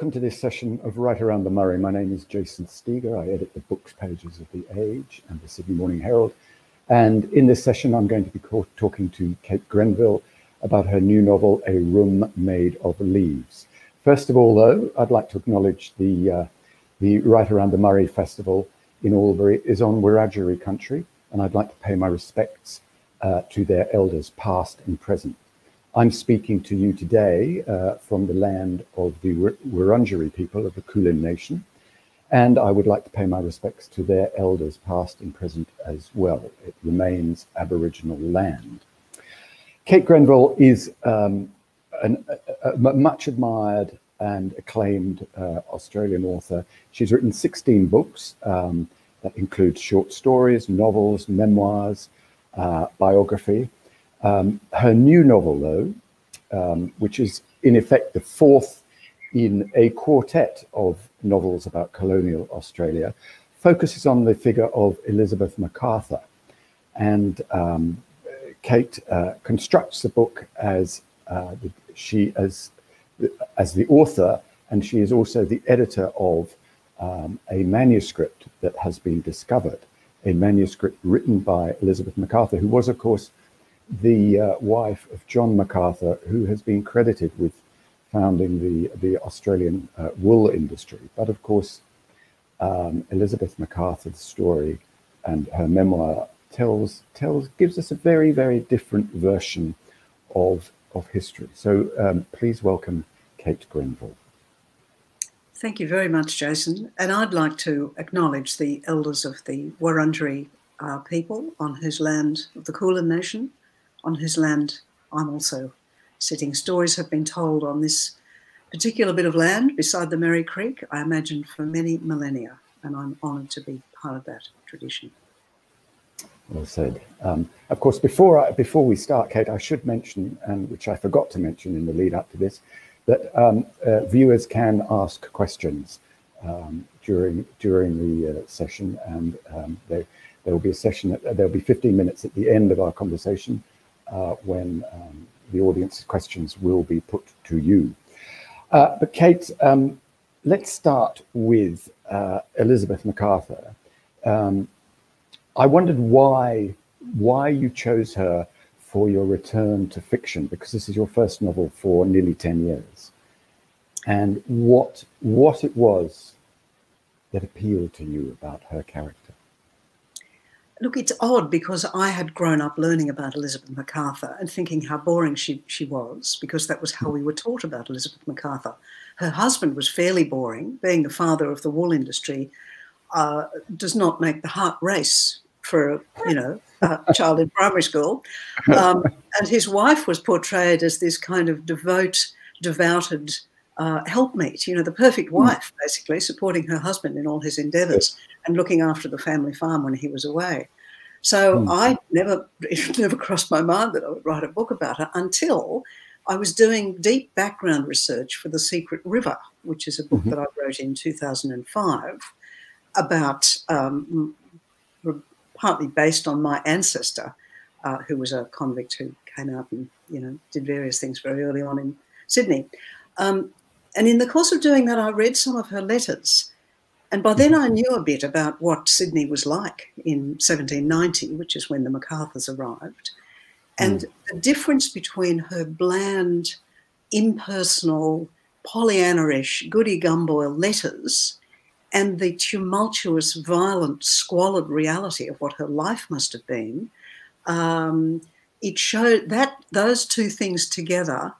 welcome to this session of Write Around the Murray. My name is Jason Steger. I edit the books pages of The Age and the Sydney Morning Herald. And in this session, I'm going to be talking to Kate Grenville about her new novel, A Room Made of Leaves. First of all, though, I'd like to acknowledge the, uh, the Write Around the Murray Festival in Albury is on Wiradjuri country, and I'd like to pay my respects uh, to their elders, past and present. I'm speaking to you today uh, from the land of the Wurundjeri people of the Kulin Nation, and I would like to pay my respects to their elders, past and present as well. It remains Aboriginal land. Kate Grenville is um, an, a, a much admired and acclaimed uh, Australian author. She's written 16 books um, that include short stories, novels, memoirs, uh, biography. Um, her new novel, though, um, which is in effect the fourth in a quartet of novels about colonial Australia, focuses on the figure of Elizabeth MacArthur. And um, Kate uh, constructs the book as uh, the, she as as the author, and she is also the editor of um, a manuscript that has been discovered, a manuscript written by Elizabeth MacArthur, who was, of course, the uh, wife of John MacArthur, who has been credited with founding the, the Australian uh, wool industry. But of course, um, Elizabeth MacArthur's story and her memoir tells, tells, gives us a very, very different version of, of history. So um, please welcome Kate Grenville. Thank you very much, Jason. And I'd like to acknowledge the elders of the Wurundjeri uh, people on whose land of the Kulin Nation on whose land I'm also sitting. Stories have been told on this particular bit of land beside the Merri Creek, I imagine, for many millennia, and I'm honoured to be part of that tradition. Well said. Um, of course, before I, before we start, Kate, I should mention, and which I forgot to mention in the lead up to this, that um, uh, viewers can ask questions um, during during the uh, session, and um, there, there will be a session. there will be 15 minutes at the end of our conversation uh, when um, the audience's questions will be put to you. Uh, but Kate, um, let's start with uh, Elizabeth MacArthur. Um, I wondered why why you chose her for your return to fiction because this is your first novel for nearly 10 years and what what it was that appealed to you about her character Look, it's odd because I had grown up learning about Elizabeth MacArthur and thinking how boring she, she was, because that was how we were taught about Elizabeth MacArthur. Her husband was fairly boring. Being the father of the wool industry uh, does not make the heart race for you know a child in primary school. Um, and his wife was portrayed as this kind of devout, devoted uh, helpmate, you know, the perfect hmm. wife, basically, supporting her husband in all his endeavors and looking after the family farm when he was away. So mm. I never, it never crossed my mind that I would write a book about her until I was doing deep background research for The Secret River, which is a book mm-hmm. that I wrote in 2005 about, um, partly based on my ancestor, uh, who was a convict who came out and, you know, did various things very early on in Sydney. Um, and in the course of doing that, I read some of her letters. And by then I knew a bit about what Sydney was like in 1790, which is when the MacArthurs arrived. And mm. the difference between her bland, impersonal, Pollyanna-ish, goody gumboil letters and the tumultuous, violent, squalid reality of what her life must have been, um, it showed that those two things together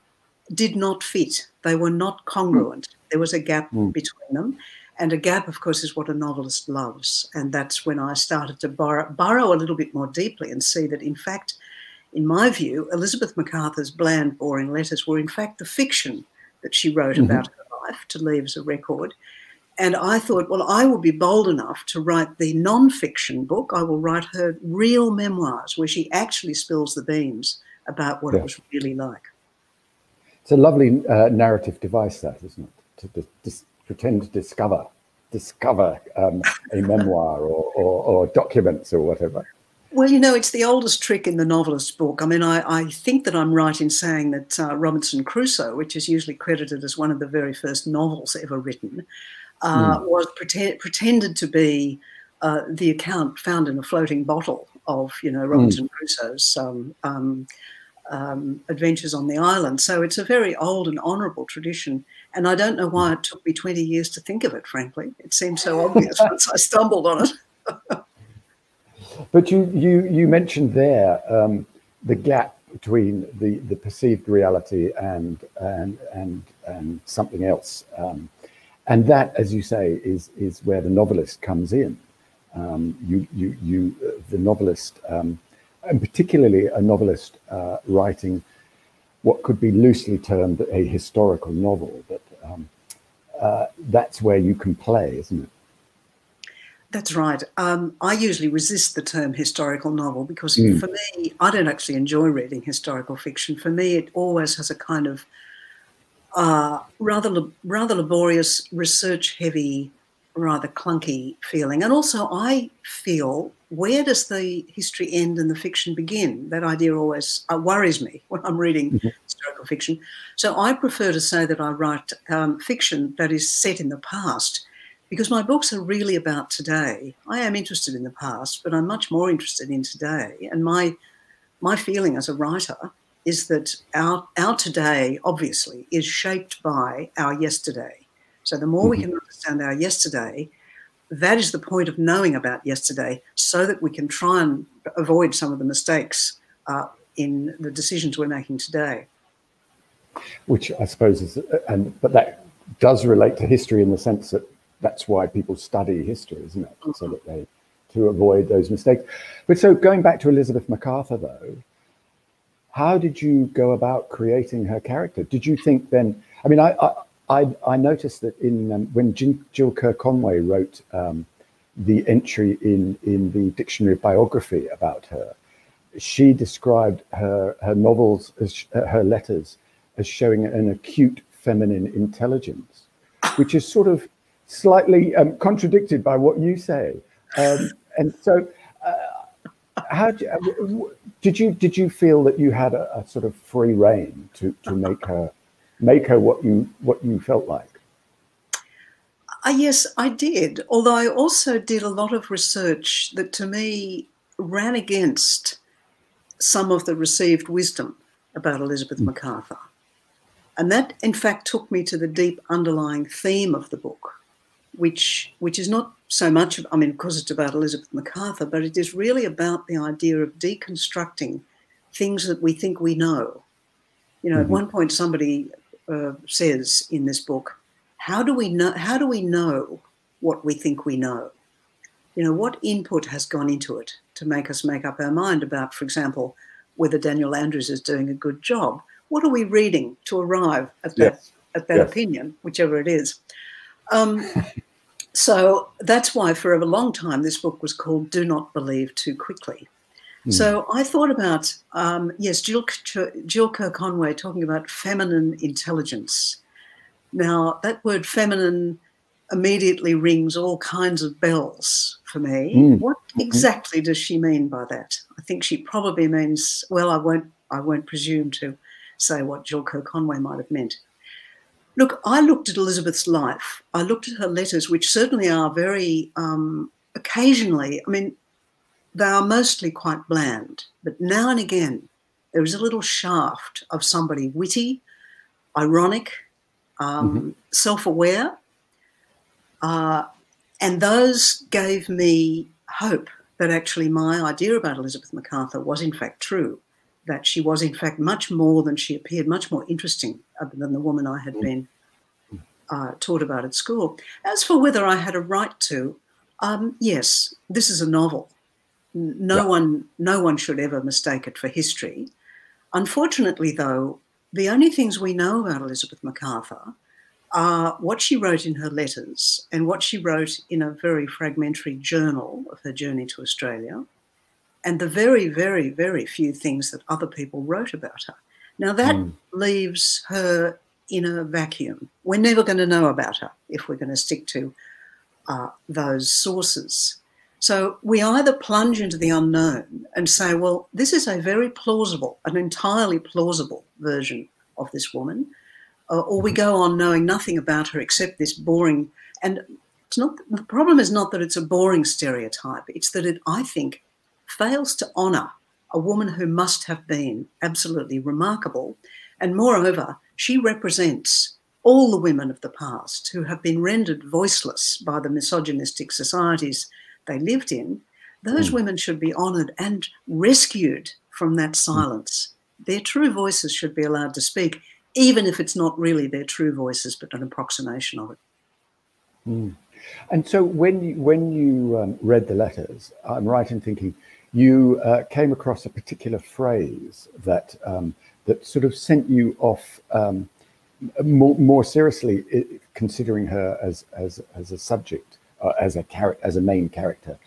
did not fit. They were not congruent. Mm. There was a gap mm. between them. And a gap, of course, is what a novelist loves. And that's when I started to borrow, burrow a little bit more deeply and see that, in fact, in my view, Elizabeth MacArthur's bland, boring letters were, in fact, the fiction that she wrote mm-hmm. about her life to leave as a record. And I thought, well, I will be bold enough to write the non-fiction book. I will write her real memoirs where she actually spills the beans about what it was really like. It's a lovely uh, narrative device, that isn't it? To just pretend to discover discover um, a memoir or, or, or, documents or whatever. Well, you know, it's the oldest trick in the novelist's book. I mean, I, I think that I'm right in saying that uh, Robinson Crusoe, which is usually credited as one of the very first novels ever written, uh, mm. was pretend, pretended to be uh, the account found in a floating bottle of, you know, Robinson mm. Crusoe's um, um, um, adventures on the island. So it's a very old and honourable tradition. And I don't know why it took me 20 years to think of it, frankly. It seemed so obvious once I stumbled on it. But you you you mentioned there um, the gap between the, the perceived reality and and and and something else, um, and that, as you say, is is where the novelist comes in. Um, you you you uh, the novelist, um, and particularly a novelist uh, writing what could be loosely termed a historical novel, but um, uh, that's where you can play, isn't it? That's right. Um, I usually resist the term historical novel because mm. for me, I don't actually enjoy reading historical fiction. For me, it always has a kind of uh, rather rather laborious, research-heavy, rather clunky feeling. And also, I feel where does the history end and the fiction begin? That idea always uh, worries me when I'm reading mm-hmm. historical fiction. So I prefer to say that I write um, fiction that is set in the past because my books are really about today. I am interested in the past, but I'm much more interested in today. And my my feeling as a writer is that our our today obviously is shaped by our yesterday. So the more mm-hmm. we can understand our yesterday, that is the point of knowing about yesterday, so that we can try and avoid some of the mistakes uh, in the decisions we're making today. Which I suppose is, and but that does relate to history in the sense that that's why people study history, isn't it? So that they to avoid those mistakes. But so going back to Elizabeth MacArthur, though, how did you go about creating her character? Did you think then? I mean, I I, I noticed that in um, when Jill Kerr Conway wrote um, the entry in in the dictionary of biography about her, she described her her novels as her letters as showing an acute feminine intelligence, which is sort of slightly um, contradicted by what you say. Um, and so, uh, how did you, uh, did you did you feel that you had a, a, sort of free reign to, to make her make her what you what you felt like? Uh, yes, I did. Although I also did a lot of research that, to me, ran against some of the received wisdom about Elizabeth mm. MacArthur. And that, in fact, took me to the deep underlying theme of the book, which which is not so much, I mean, because it's about Elizabeth MacArthur, but it is really about the idea of deconstructing things that we think we know. You know, mm-hmm. at one point somebody uh, says in this book, how do we know? How do we know what we think we know? You know, what input has gone into it to make us make up our mind about, for example, whether Daniel Andrews is doing a good job? What are we reading to arrive at that yes. at that yes. opinion, whichever it is? Um, so that's why for a long time this book was called Do Not Believe Too Quickly. Mm. So I thought about, um, yes, Jill, Jill Kerr Conway talking about feminine intelligence. Now, that word feminine immediately rings all kinds of bells for me. Mm. What mm-hmm. exactly does she mean by that? I think she probably means, well, I won't, I won't presume to say what Jill Kerr Conway might have meant. Look, I looked at Elizabeth's life. I looked at her letters, which certainly are very um, occasionally, I mean, they are mostly quite bland, but now and again there is a little shaft of somebody witty, ironic, um, mm-hmm. self aware. Uh, and those gave me hope that actually my idea about Elizabeth MacArthur was in fact true that she was, in fact, much more than she appeared, much more interesting than the woman I had mm. been uh, taught about at school. As for whether I had a right to, um, yes, this is a novel. No yeah. one, no one should ever mistake it for history. Unfortunately, though, the only things we know about Elizabeth MacArthur are what she wrote in her letters and what she wrote in a very fragmentary journal of her journey to Australia and the very, very, very few things that other people wrote about her. Now, that mm. leaves her in a vacuum. We're never going to know about her if we're going to stick to uh, those sources. So we either plunge into the unknown and say, well, this is a very plausible, an entirely plausible version of this woman, uh, or we go on knowing nothing about her except this boring. And it's not the problem is not that it's a boring stereotype; it's that it, I think, fails to honour a woman who must have been absolutely remarkable, and moreover, she represents all the women of the past who have been rendered voiceless by the misogynistic societies they lived in, those mm. women should be honoured and rescued from that hmm. silence. Mm. Their true voices should be allowed to speak, even if it's not really their true voices, but an approximation of it. Mm. And so, when you, when you um, read the letters, I'm right in thinking you uh, came across a particular phrase that um, that sort of sent you off um, more, more seriously, considering her as as as a subject uh, as a character, as a main character.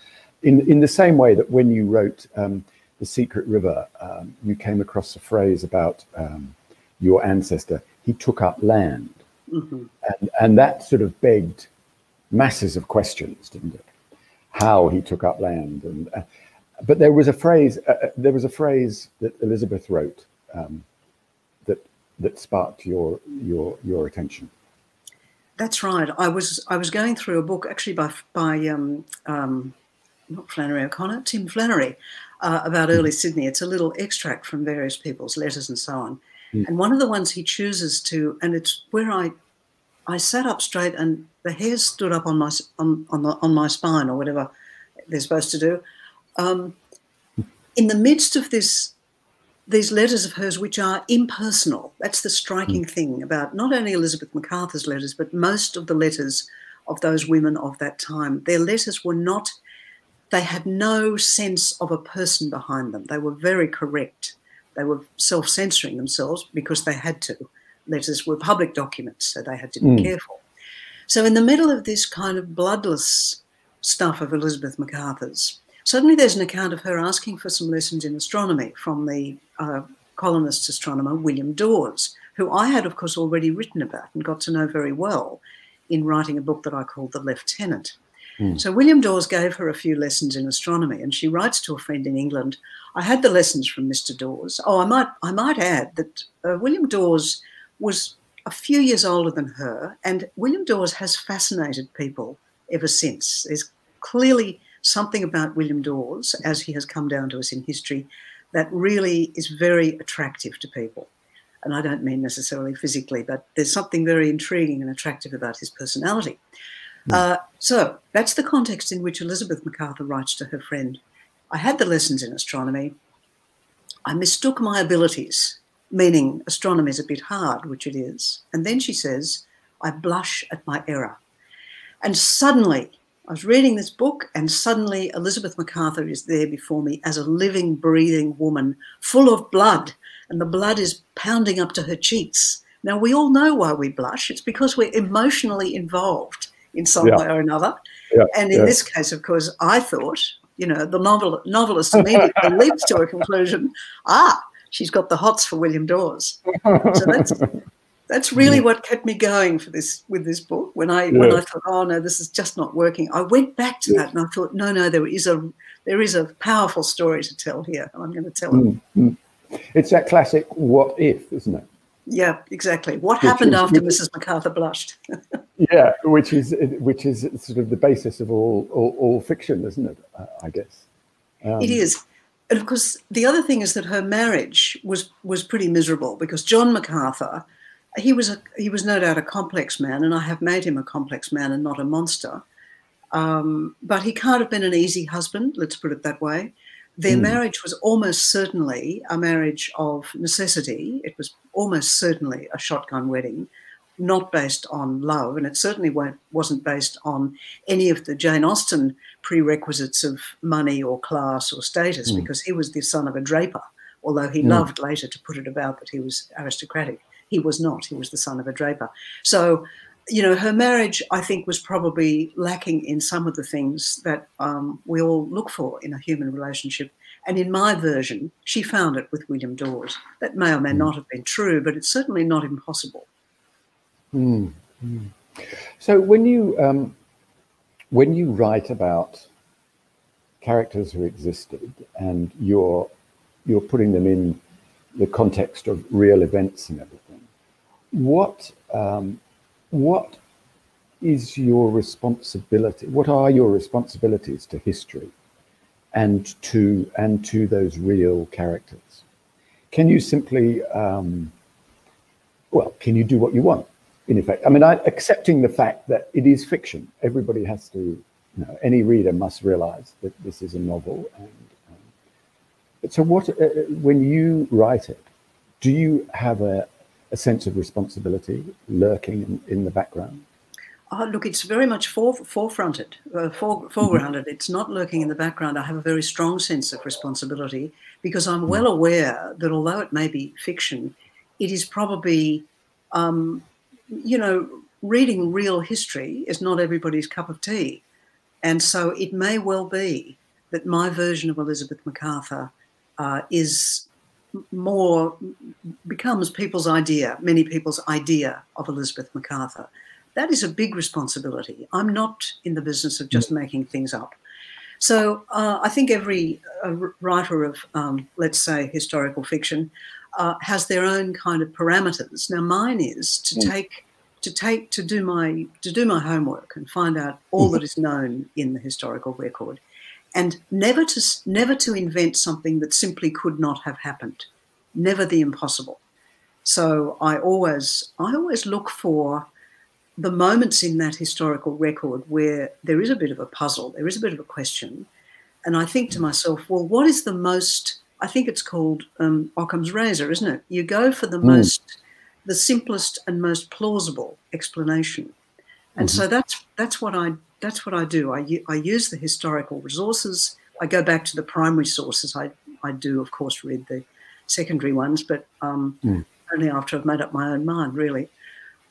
In in the same way that when you wrote um, the Secret River, um, you came across a phrase about um, your ancestor. He took up land, mm-hmm. and and that sort of begged masses of questions, didn't it? How he took up land, and uh, but there was a phrase. Uh, uh there was a phrase that Elizabeth wrote um, that that sparked your your your attention. That's right. I was I was going through a book actually by by um, um, not Flannery O'Connor, Tim Flannery, uh, about early hmm. Sydney. It's a little extract from various people's letters and so on. Mm. And one of the ones he chooses to, and it's where I I sat up straight and the hairs stood up on my on on, the, on my spine or whatever they're supposed to do. Um, in the midst of this these letters of hers, which are impersonal. That's the striking mm. thing about not only Elizabeth MacArthur's letters, but most of the letters of those women of that time. Their letters were not, they had no sense of a person behind them. They were very correct. They were self censoring themselves because they had to. Letters were public documents, so they had to be mm. careful. So, in the middle of this kind of bloodless stuff of Elizabeth MacArthur's, Suddenly, there's an account of her asking for some lessons in astronomy from the uh, colonist astronomer William Dawes, who I had, of course, already written about and got to know very well in writing a book that I called The Lieutenant. Mm. So William Dawes gave her a few lessons in astronomy, and she writes to a friend in England, "I had the lessons from Mr. Dawes. Oh, I might I might add that uh, William Dawes was a few years older than her, and William Dawes has fascinated people ever since. There's clearly something about William Dawes, as he has come down to us in history, that really is very attractive to people. And I don't mean necessarily physically, but there's something very intriguing and attractive about his personality. Mm. Uh, so that's the context in which Elizabeth MacArthur writes to her friend I had the lessons in astronomy. I mistook my abilities, meaning astronomy is a bit hard, which it is. And then she says, I blush at my error. And suddenly I was reading this book, and suddenly Elizabeth MacArthur is there before me as a living, breathing woman, full of blood, and the blood is pounding up to her cheeks. Now, we all know why we blush. It's because we're emotionally involved in some yeah. way or another. Yeah. And in yeah. this case, of course, I thought, you know, the novel, novelist immediately leaps to a conclusion ah, she's got the hots for William Dawes. So that's, that's really yeah. what kept me going for this with this book. When I yeah. when I thought, oh no, this is just not working, I went back to yeah. that and I thought, no, no, there is a there is a powerful story to tell here, and I'm going to tell mm, it. Mm. It's that classic "what if," isn't it? Yeah, exactly. What which happened is, after which, Mrs. MacArthur blushed? yeah, which is which is sort of the basis of all all, all fiction, isn't it? I guess um, it is. And of course, the other thing is that her marriage was was pretty miserable because John MacArthur he was a he was no doubt a complex man, and I have made him a complex man and not a monster. Um, but he can't have been an easy husband. Let's put it that way. Their mm. marriage was almost certainly a marriage of necessity. It was almost certainly a shotgun wedding, not based on love, and it certainly wasn't based on any of the Jane Austen prerequisites of money or class or status, mm. because he was the son of a draper. Although he mm. loved later to put it about that he was aristocratic. He was not. He was the son of a draper. So, you know, her marriage, I think, was probably lacking in some of the things that um, we all look for in a human relationship. And in my version, she found it with William Dawes. That may or may not have been true, but it's certainly not impossible. Mm. So when you um, when you write about characters who existed, and you're you're putting them in the context of real events and everything. What um, what is your responsibility? What are your responsibilities to history and to and to those real characters? Can you simply um, well, can you do what you want? In effect, I mean, I, accepting the fact that it is fiction. Everybody has to, you know, any reader must realize that this is a novel. And um, so, what uh, when you write it, do you have a, a sense of responsibility lurking in, in the background? Oh, look, it's very much fore, forefronted, uh, fore, foregrounded. It's not lurking in the background. I have a very strong sense of responsibility because I'm well aware that although it may be fiction, it is probably, um, you know, reading real history is not everybody's cup of tea. And so it may well be that my version of Elizabeth MacArthur uh, is more, becomes people's idea, many people's idea of Elizabeth MacArthur that is a big responsibility. I'm not in the business of just making things up. So uh, I think every uh, writer of, um, let's say, historical fiction uh, has their own kind of parameters. Now, mine is to mm. take to take to do my to do my homework and find out all mm. that is known in the historical record, and never to never to invent something that simply could not have happened, never the impossible. So I always I always look for the moments in that historical record where there is a bit of a puzzle, there is a bit of a question, and I think to myself, well, what is the most? I think it's called um, Occam's razor, isn't it? You go for the mm. most, the simplest and most plausible explanation, and mm-hmm. so that's that's what I that's what I do. I I use the historical resources. I go back to the primary sources. I I do, of course, read the secondary ones, but um, mm. only after I've made up my own mind, really.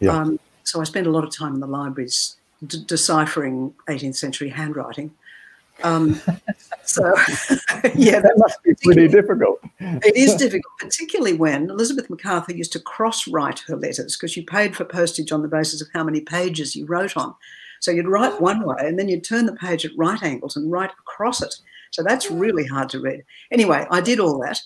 Yeah. Um, so I spend a lot of time in the libraries deciphering 18th century handwriting. Um, so, yeah, that must be pretty difficult. it is difficult, particularly when Elizabeth MacArthur used to cross-write her letters because you paid for postage on the basis of how many pages you wrote on. So you'd write one way and then you'd turn the page at right angles and write across it. So that's really hard to read. Anyway, I did all that.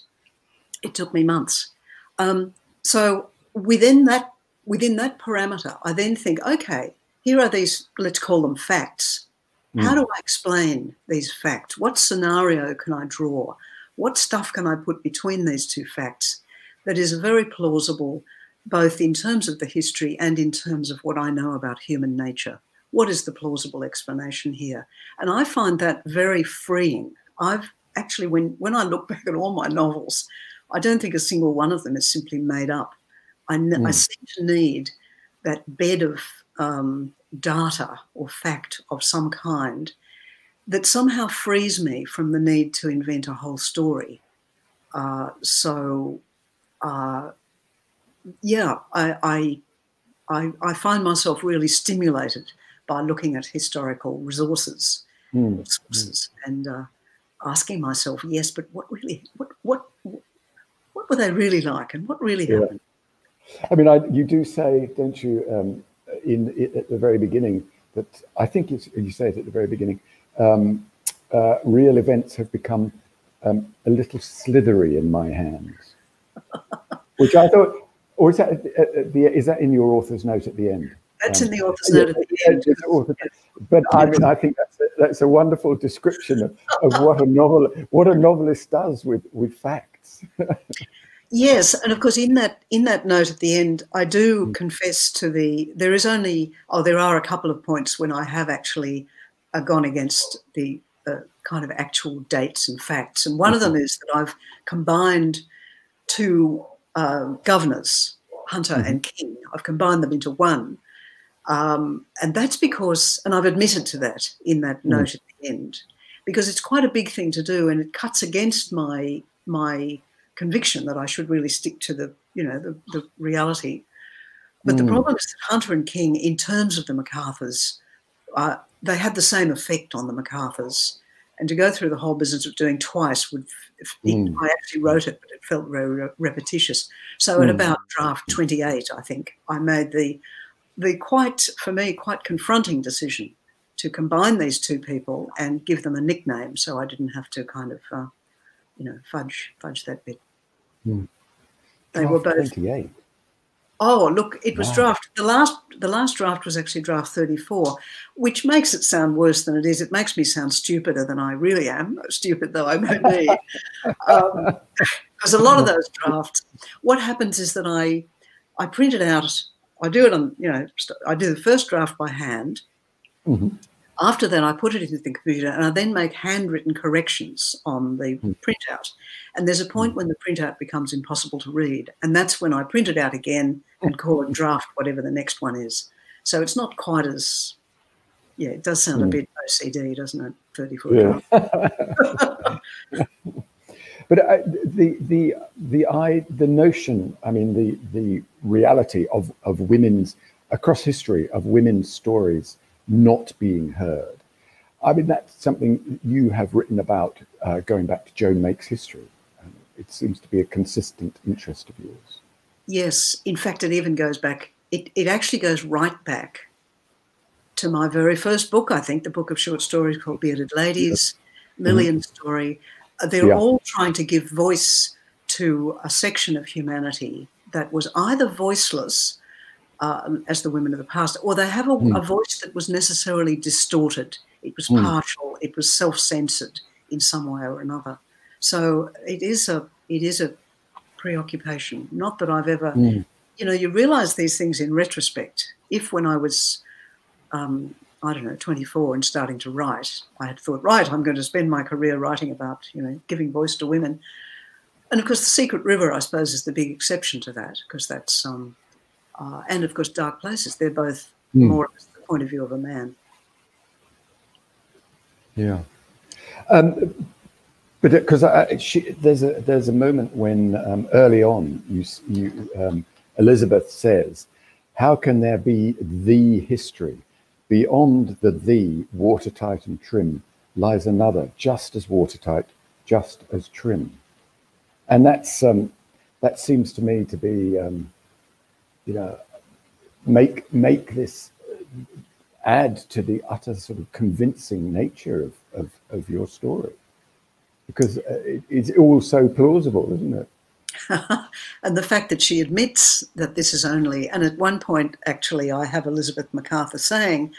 It took me months. Um, so within that within that parameter, I then think, okay, here are these, let's call them facts. Mm. How do I explain these facts? What scenario can I draw? What stuff can I put between these two facts that is very plausible, both in terms of the history and in terms of what I know about human nature? What is the plausible explanation here? And I find that very freeing. I've actually, when, when I look back at all my novels, I don't think a single one of them is simply made up. I, mm. I seem to need that bed of um, data or fact of some kind that somehow frees me from the need to invent a whole story. Uh, so, uh, yeah, I, I, I, I, find myself really stimulated by looking at historical resources, mm. sources, mm. and uh, asking myself, yes, but what really, what, what, what were they really like, and what really yeah. happened? I mean, I, you do say, don't you, um, in, in, at the very beginning that I think you say it at the very beginning. Um, uh, real events have become um, a little slithery in my hands, which I thought, or is that uh, the, is that in your author's note at the end? That's in the um, author's note at the end. But I mean, I think that's a, that's a wonderful description of, of what a novel, what a novelist does with with facts. Yes, and of course, in that in that note at the end, I do mm. confess to the. There is only oh, there are a couple of points when I have actually uh, gone against the uh, kind of actual dates and facts, and one mm-hmm. of them mm-hmm. is that I've combined two uh, governors, Hunter mm-hmm. and King. I've combined them into one, um, and that's because, and I've admitted to that in that mm. note at the end, because it's quite a big thing to do, and it cuts against my my conviction that I should really stick to the, you know, the, the reality. But mm. the problem is that Hunter and King, in terms of the MacArthurs, uh, they had the same effect on the MacArthurs. And to go through the whole business of doing twice would, mm. I actually wrote it, but it felt very repetitious. So mm. at about draft 28, I think, I made the, the quite, for me, quite confronting decision to combine these two people and give them a nickname, so I didn't have to kind of, uh, you know, fudge fudge that bit. Hmm. They were both. 28. Oh, look, it was Wow. draft. The last, the last draft was actually draft thirty-four, which makes it sound worse than it is. It makes me sound stupider than I really am. Stupid though I may be, because a lot of those drafts. What happens is that I, I printed out. I do it on, you know, st- I do the first draft by hand. Mhm. After that, I put it into the computer and I then make handwritten corrections on the Mm. printout. And there's a point when the printout becomes impossible to read. And that's when I print it out again and call it draft, whatever the next one is. So it's not quite as, yeah, it does sound a Mm. bit OCD, doesn't it? 34 Yeah. but I, the the the I the notion, I mean, the the reality of of women's across history of women's stories not being heard. I mean, that's something you have written about uh, going back to Joan Makes History. Um, it seems to be a consistent interest of yours. Yes, in fact, it even goes back, it, it actually goes right back to my very first book, I think, the book of short stories called Bearded Ladies, Lilian's story. They're Yeah. all trying to give voice to a section of humanity that was either voiceless uh, as the women of the past, or they have a, Mm. a voice that was necessarily distorted. It was Mm. partial. It was self-censored in some way or another. So it is a it is a preoccupation. Not that I've ever, Mm. you know, you realize these things in retrospect. If when I was, um, I don't know, 24 and starting to write, I had thought, right, I'm going to spend my career writing about, you know, giving voice to women. And of course, The Secret River, I suppose, is the big exception to that because that's, um, uh, and of course, Dark Places. They're both Mm. more or the point of view of a man. Yeah. Um, but because there's a there's a moment when um, early on you you um, Elizabeth says, "How can there be the history beyond the the watertight and trim lies another just as watertight, just as trim," and that's um, that seems to me to be um, you know make make this add to the utter sort of convincing nature of, of, of your story. Because uh, it, it's all so plausible isn't it and the fact that she admits that this is only, and at one point, actually, I have Elizabeth MacArthur saying,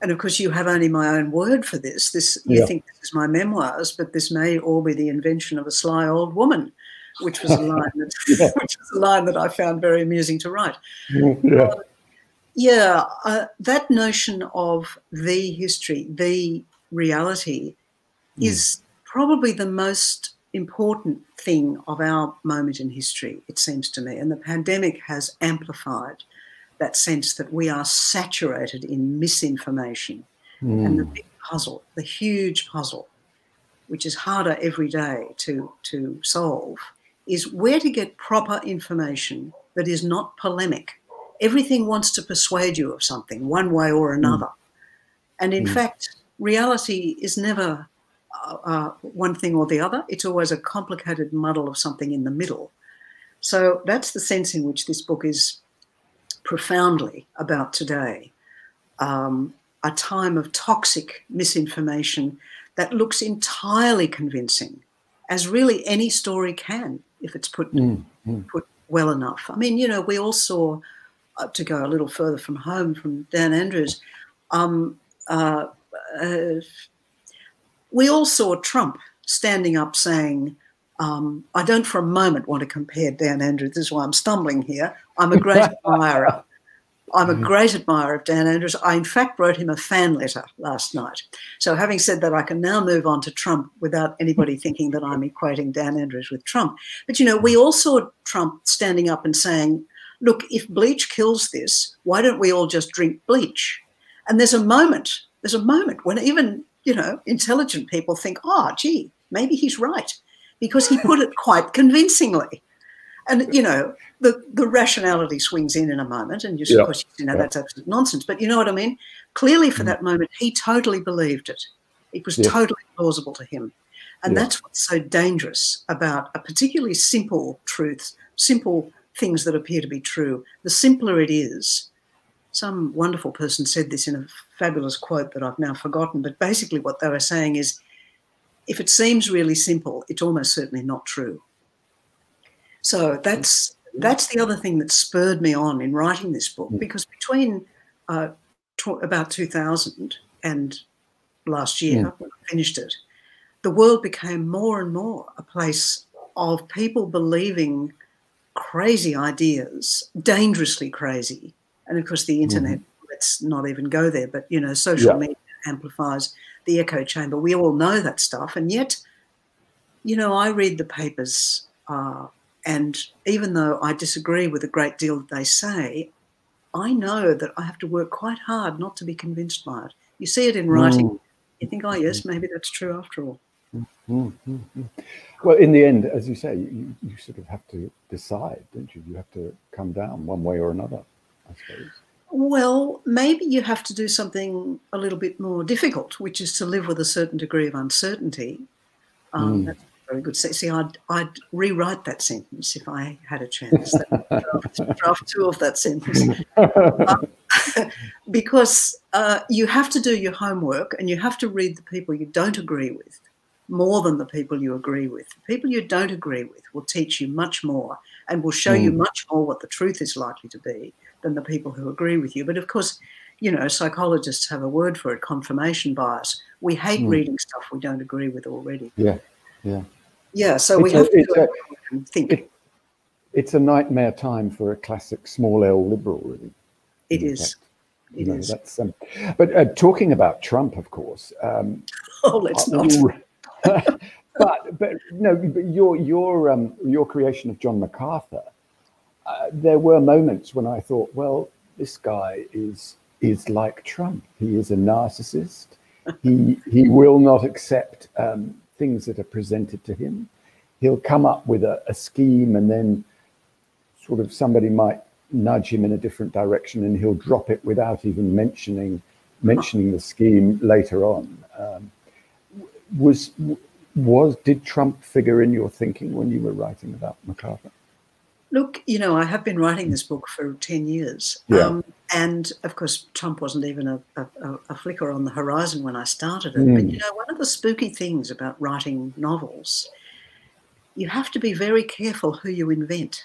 and of course, you have only my own word for this. This you Yeah. think this is my memoirs, but this may all be the invention of a sly old woman, which was a line that, Yeah. which was a line that I found very amusing to write. yeah Yeah, uh, that notion of the history, the reality, Mm. is probably the most important thing of our moment in history, it seems to me. And the pandemic has amplified that sense that we are saturated in misinformation. And the Mm. big puzzle, the huge puzzle, which is harder every day to, to solve, is where to get proper information that is not polemic. Everything wants to persuade you of something, one way or another. And in Mm. fact, reality is never uh, uh, one thing or the other. It's always a complicated muddle of something in the middle. So that's the sense in which this book is profoundly about today. Um, a time of toxic misinformation that looks entirely convincing, as really any story can if it's put Mm. Mm. put well enough. I mean, you know, we all saw, uh, to go a little further from home, from Dan Andrews, um, uh, uh, we all saw Trump standing up saying, um, I don't for a moment want to compare Dan Andrews. This is why I'm stumbling here. I'm a great admirer. I'm a great admirer of Dan Andrews. I, in fact, wrote him a fan letter last night. So, having said that, I can now move on to Trump without anybody thinking that I'm equating Dan Andrews with Trump. But, you know, we all saw Trump standing up and saying, look, if bleach kills this, why don't we all just drink bleach? And there's a moment, there's a moment when even, you know, intelligent people think, oh, gee, maybe he's right, because he put it quite convincingly. And, you know, the, the rationality swings in in a moment, and you, Yeah. of course, you know, Yeah. that's absolute nonsense. But you know what I mean? Clearly, for Mm. that moment, he totally believed it. It was Yeah. totally plausible to him. And that's what's so dangerous about a particularly simple truth, simple things that appear to be true. The simpler it is, some wonderful person said this in a fabulous quote that I've now forgotten, but basically what they were saying is if it seems really simple, it's almost certainly not true. So that's mm-hmm. that's the other thing that spurred me on in writing this book mm. because between uh, about 2000 and last year yeah. when I finished it, the world became more and more a place of people believing crazy ideas, dangerously crazy. And of course, the internet, mm-hmm. let's not even go there, but you know, social yeah. media amplifies the echo chamber. We all know that stuff. And yet, you know, I read the papers, uh, and even though I disagree with a great deal that they say, I know that I have to work quite hard not to be convinced by it. You see it in writing. Mm. You think, oh, yes, maybe that's true after all. Mm-hmm. Well, in the end, as you say, you, you sort of have to decide, don't you? You have to come down one way or another, I suppose. Well, maybe you have to do something a little bit more difficult, which is to live with a certain degree of uncertainty. Um, mm. That's very good. See, I'd, I'd rewrite that sentence if I had a chance. draft, draft two of that sentence. Um, because uh, you have to do your homework and you have to read the people you don't agree with more than the people you agree with. The people you don't agree with will teach you much more and will show mm. you much more what the truth is likely to be than the people who agree with you. But of course, you know, psychologists have a word for it confirmation bias. We hate mm. reading stuff we don't agree with already. Yeah, yeah. Yeah, so it's we have a, to a, think. It, it's a nightmare time for a classic small L liberal, really. It is. It know, is. That's, um, but uh, talking about Trump, of course. Um, oh, let's not. but but no, but your your um, your creation of John MacArthur, uh, there were moments when I thought, well, this guy is is like Trump. He is a narcissist. he he will not accept um, things that are presented to him. He'll come up with a, a scheme and then sort of somebody might nudge him in a different direction and he'll drop it without even mentioning mentioning the scheme later on. Um, was was did Trump figure in your thinking when you were writing about MacArthur? Look, you know, I have been writing this book for ten years, yeah. um, and of course, Trump wasn't even a, a, a, flicker on the horizon when I started it. Mm. But you know, one of the spooky things about writing novels, you have to be very careful who you invent,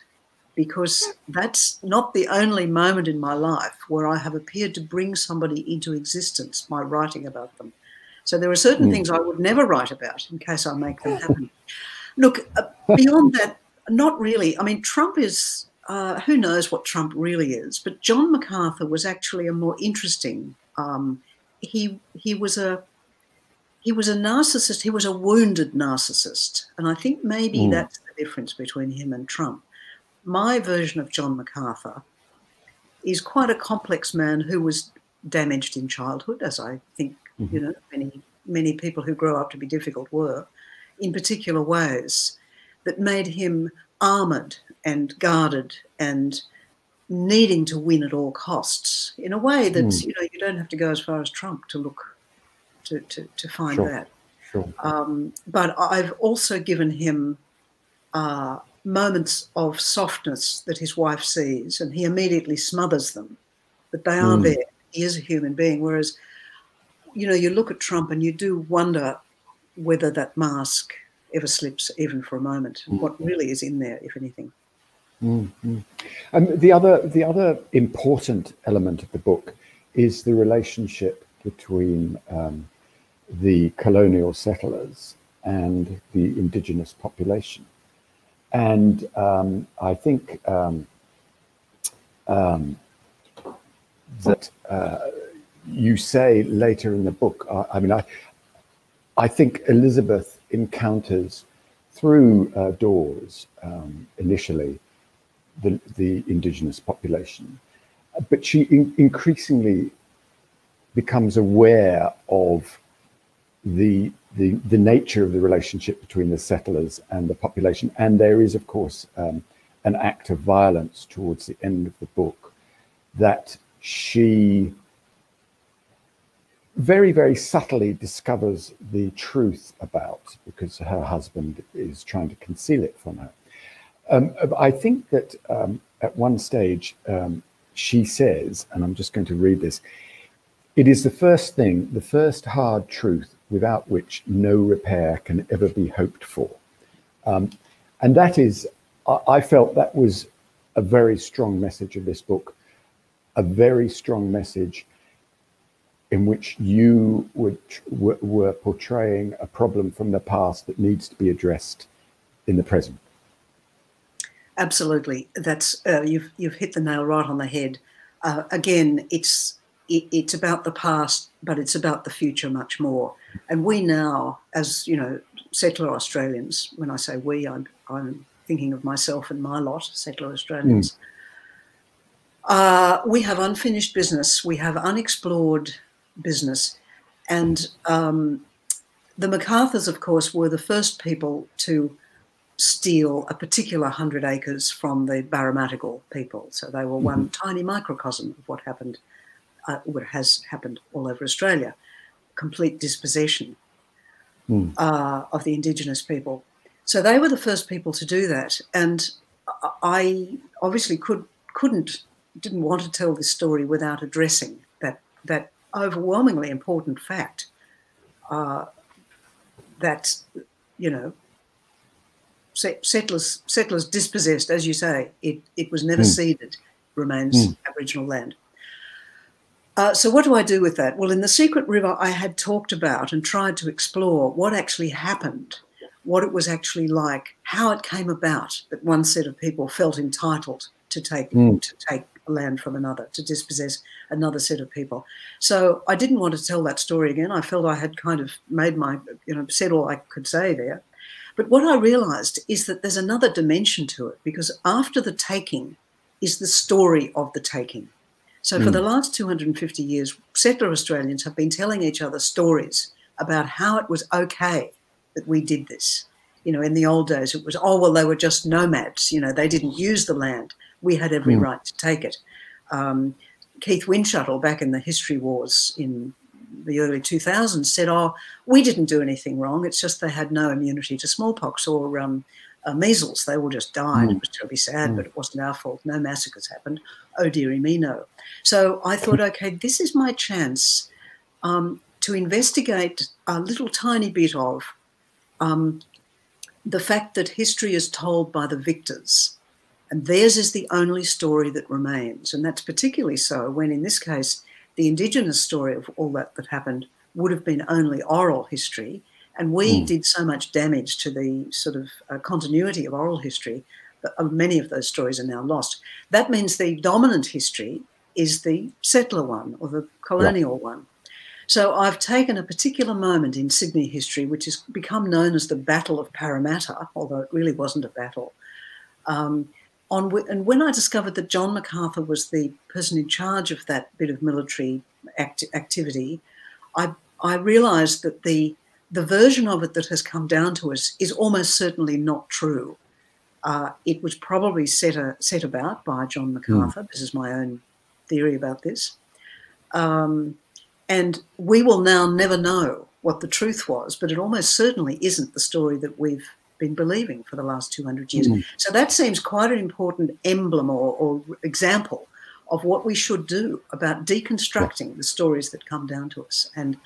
because that's not the only moment in my life where I have appeared to bring somebody into existence by writing about them. So there are certain mm. things I would never write about in case I make them happen. Look, uh, beyond that, not really. I mean, Trump is, uh, who knows what Trump really is, but John MacArthur was actually a more interesting. Um, he he was a he was a narcissist. He was a wounded narcissist, and I think maybe mm. that's the difference between him and Trump. My version of John MacArthur is quite a complex man who was damaged in childhood, as I think mm-hmm. you know, many many people who grow up to be difficult were, in particular ways, that made him armored and guarded and needing to win at all costs in a way that mm. you know you don't have to go as far as Trump to look to to, to find sure. that. Sure. Um, but I've also given him uh, moments of softness that his wife sees, and he immediately smothers them. But they are mm. there. He is a human being, whereas you know, you look at Trump and you do wonder whether that mask ever slips, even for a moment. Mm. What really is in there, if anything. Mm-hmm. And the other, the other important element of the book is the relationship between um, the colonial settlers and the indigenous population. And um, I think um, um that uh, you say later in the book, uh, I mean, I, I think Elizabeth encounters through uh, doors um, initially the, the indigenous population, but she in, increasingly becomes aware of the, the, the nature of the relationship between the settlers and the population. And there is, of course, um, an act of violence towards the end of the book that she very, very subtly discovers the truth about because her husband is trying to conceal it from her. Um, I think that um, at one stage, um, she says, and I'm just going to read this it is the first thing, the first hard truth without which no repair can ever be hoped for. Um, and that is, I, I felt that was a very strong message of this book, a very strong message in which you would, were, were portraying a problem from the past that needs to be addressed in the present. Absolutely, that's uh, you've you've hit the nail right on the head. Uh, again, it's it, it's about the past, but it's about the future much more. And we now, as you know, settler Australians, when I say we, I'm, I'm thinking of myself and my lot, settler Australians. Mm. Uh, we have unfinished business. We have unexplored business, and um, the MacArthurs, of course, were the first people to steal a particular hundred acres from the Burramattagal people. So they were one mm-hmm. tiny microcosm of what happened, uh, what has happened all over Australia, complete dispossession mm. uh, of the Indigenous people. So they were the first people to do that, and I obviously could couldn't didn't want to tell this story without addressing that that overwhelmingly important fact uh, that you know settlers settlers dispossessed, as you say, it, it was never mm. ceded, remains mm. Aboriginal land. Uh, so what do I do with that? Well, in the Secret River, I had talked about and tried to explore what actually happened, what it was actually like, how it came about that one set of people felt entitled to take mm. to take land from another, to dispossess another set of people. So I didn't want to tell that story again. I felt I had kind of made my, you know, said all I could say there. But what I realized is that there's another dimension to it because after the taking is the story of the taking. So mm. for hmm. the last 250 years, settler Australians have been telling each other stories about how it was okay that we did this. You know, in the old days, it was, oh, well, they were just nomads. You know, they didn't use the land. We had every mm. right to take it. Um, Keith Windschuttle, back in the history wars in the early 2000s said, oh, we didn't do anything wrong. It's just they had no immunity to smallpox or um, uh, measles. They all just died. Mm. It was terribly sad, mm. but it wasn't our fault. No massacres happened. Oh, dearie me, no. So I thought, okay, this is my chance um, to investigate a little tiny bit of um, the fact that history is told by the victors. And theirs is the only story that remains. And that's particularly so when, in this case, the Indigenous story of all that that happened would have been only oral history. And we mm. did so much damage to the sort of uh, continuity of oral history that uh, many of those stories are now lost. That means the dominant history is the settler one or the colonial yeah. one. So I've taken a particular moment in Sydney history, which has become known as the Battle of Parramatta, although it really wasn't a battle. Um, on and when I discovered that John MacArthur was the person in charge of that bit of military act, activity, I I realised that the the version of it that has come down to us is almost certainly not true. Uh, it was probably set a, set about by John hmm. MacArthur. Mm. This is my own theory about this. Um, and we will now never know what the truth was, but it almost certainly isn't the story that we've been believing for the last 200 years. Mm. So that seems quite an important emblem or, or, example of what we should do about deconstructing yeah. the stories that come down to us and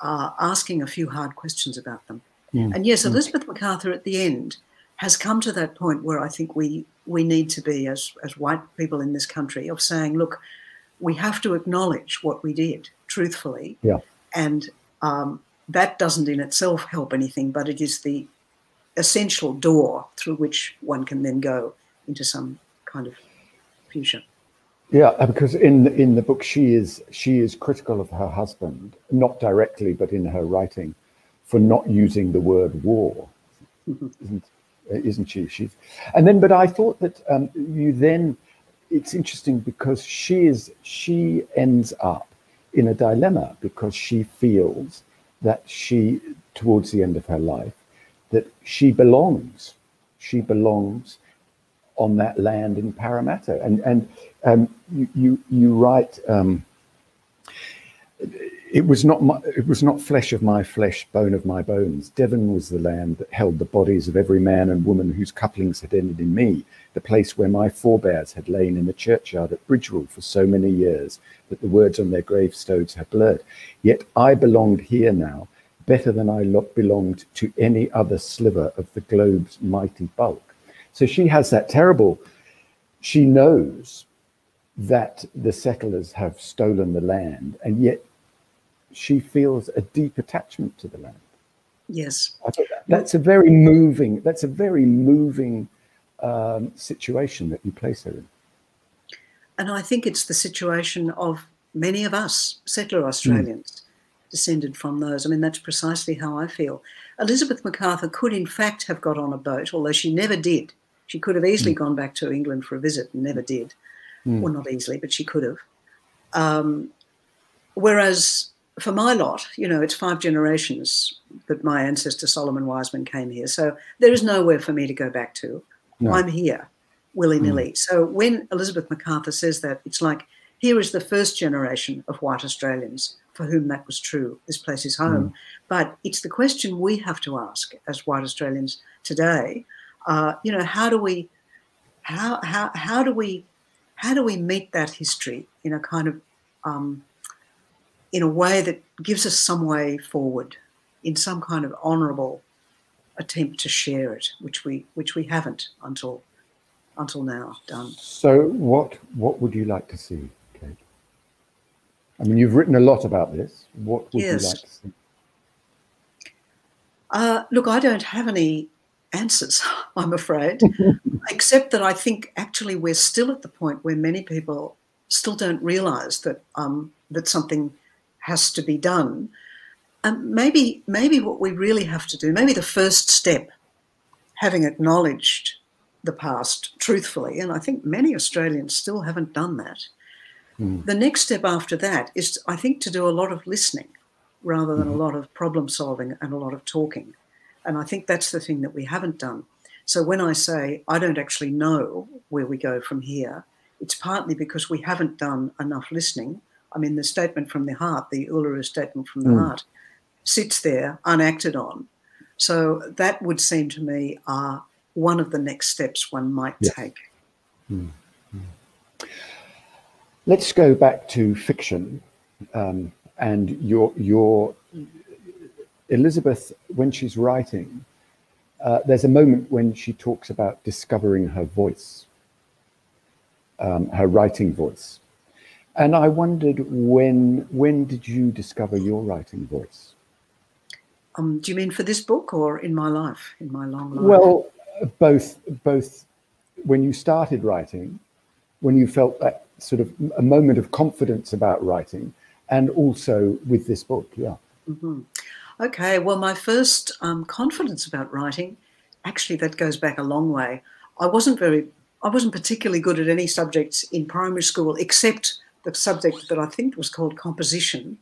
uh, asking a few hard questions about them. Mm. And yes, mm. Elizabeth mm. MacArthur at the end has come to that point where I think we we need to be as as white people in this country of saying, look, we have to acknowledge what we did truthfully, yeah. and um, that doesn't in itself help anything, but it is the essential door through which one can then go into some kind of future. Yeah, uh, because in in the book she is she is critical of her husband, not directly, but in her writing, for not using the word war, mm-hmm. isn't isn't she? She's and then, but I thought that um, you then it's interesting because she is she ends up in a dilemma because she feels that she towards the end of her life that she belongs. She belongs on that land in Parramatta. And and um, you, you, you write um, it was not my, it was not flesh of my flesh, bone of my bones. Devon was the land that held the bodies of every man and woman whose couplings had ended in me, the place where my forebears had lain in the churchyard at Bridgerule for so many years that the words on their gravestones had blurred. Yet I belonged here now, better than I belonged to any other sliver of the globe's mighty bulk. So she has that terrible. She knows that the settlers have stolen the land, and yet she feels a deep attachment to the land. Yes, that's a very moving. That's a very moving um, situation that you place her in. And I think it's the situation of many of us, settler Australians, mm. Descended from those. I mean, that's precisely how I feel. Elizabeth MacArthur could, in fact, have got on a boat, although she never did. She could have easily mm. gone back to England for a visit and never did. Mm. Well, not easily, but she could have. Um, whereas for my lot, you know, it's five generations that my ancestor Solomon Wiseman came here. So there is nowhere for me to go back to. No. I'm here willy nilly. Mm. So when Elizabeth MacArthur says that, it's like, here is the first generation of white Australians for whom that was true. This place is home. Mm. But it's the question we have to ask as white Australians today. Uh, you know, how do we, how, how, how do we, how do we meet that history in a kind of um, in a way that gives us some way forward in some kind of honourable attempt to share it, which we which we haven't until until now done. So what what would you like to see? I mean, you've written a lot about this. What would yes. you like to see? Uh, look, I don't have any answers, I'm afraid, except that I think actually we're still at the point where many people still don't realise that um, that something has to be done. And maybe, maybe what we really have to do, maybe the first step, having acknowledged the past truthfully, and I think many Australians still haven't done that. Mm. The next step after that is, I think, to do a lot of listening rather than mm. a lot of problem solving and a lot of talking. And I think that's the thing that we haven't done. So when I say I don't actually know where we go from here, it's partly because we haven't done enough listening I mean, the statement from the heart, the Uluru statement from the mm. heart, sits there unacted on. So that would seem to me are one of the next steps one might yes. take. Mm. Let's go back to fiction um, and your your Elizabeth when she's writing. Uh, there's a moment when she talks about discovering her voice, um, her writing voice. And I wondered when when did you discover your writing voice? Um, do you mean for this book or in my life, in my long life? Well, both both. When you started writing, when you felt that sort of a moment of confidence about writing, and also with this book, yeah. Mm-hmm. Okay, well, my first um, confidence about writing, actually, that goes back a long way. I wasn't very, I wasn't particularly good at any subjects in primary school, except the subject that I think was called composition.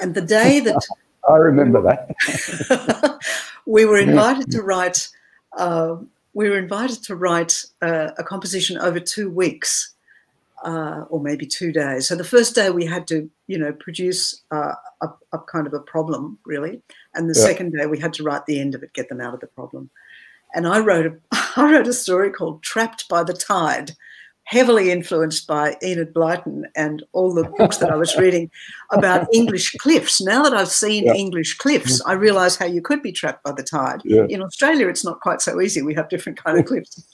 And the day that I remember that we were invited to write, uh, we were invited to write uh, a composition over two weeks. Uh, or maybe two days. So the first day we had to, you know, produce uh, a, a, kind of a problem, really, and the yeah. second day we had to write the end of it, get them out of the problem. And I wrote a, I wrote a story called "Trapped by the Tide," heavily influenced by Enid Blyton and all the books that I was reading about English cliffs. Now that I've seen yeah. English cliffs, I realize how you could be trapped by the tide. Yeah. In Australia, it's not quite so easy. We have different kind of cliffs.